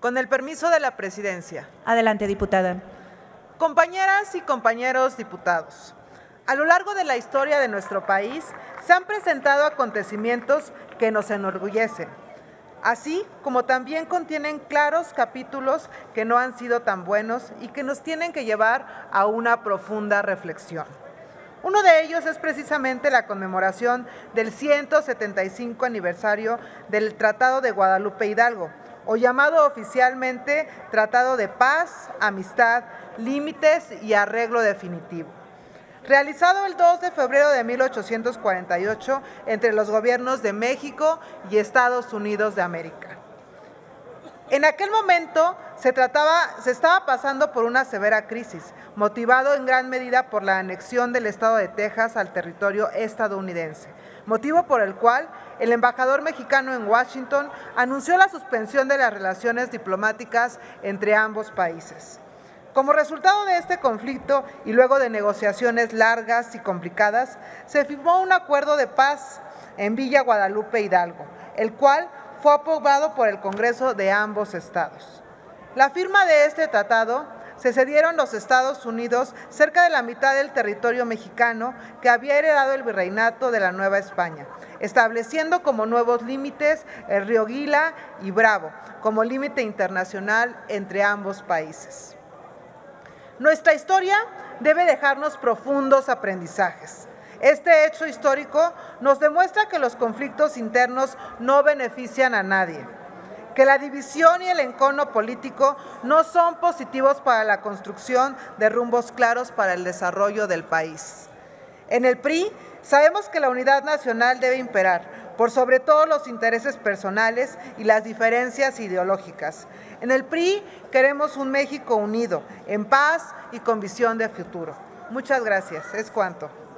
Con el permiso de la presidencia. Adelante, diputada. Compañeras y compañeros diputados, a lo largo de la historia de nuestro país se han presentado acontecimientos que nos enorgullecen, así como también contienen claros capítulos que no han sido tan buenos y que nos tienen que llevar a una profunda reflexión. Uno de ellos es precisamente la conmemoración del 175 aniversario del Tratado de Guadalupe Hidalgo, o llamado oficialmente Tratado de Paz, Amistad, Límites y Arreglo Definitivo. Realizado el 2 de febrero de 1848 entre los gobiernos de México y Estados Unidos de América. En aquel momento se, trataba, se estaba pasando por una severa crisis, motivado en gran medida por la anexión del Estado de Texas al territorio estadounidense, motivo por el cual el embajador mexicano en Washington anunció la suspensión de las relaciones diplomáticas entre ambos países. Como resultado de este conflicto y luego de negociaciones largas y complicadas, se firmó un acuerdo de paz en Villa Guadalupe Hidalgo, el cual fue aprobado por el Congreso de ambos estados. La firma de este tratado se cedieron los Estados Unidos cerca de la mitad del territorio mexicano que había heredado el virreinato de la Nueva España, estableciendo como nuevos límites el río Gila y Bravo, como límite internacional entre ambos países. Nuestra historia debe dejarnos profundos aprendizajes. Este hecho histórico nos demuestra que los conflictos internos no benefician a nadie, que la división y el encono político no son positivos para la construcción de rumbos claros para el desarrollo del país. En el PRI sabemos que la unidad nacional debe imperar por sobre todo los intereses personales y las diferencias ideológicas. En el PRI queremos un México unido, en paz y con visión de futuro. Muchas gracias. Es cuanto.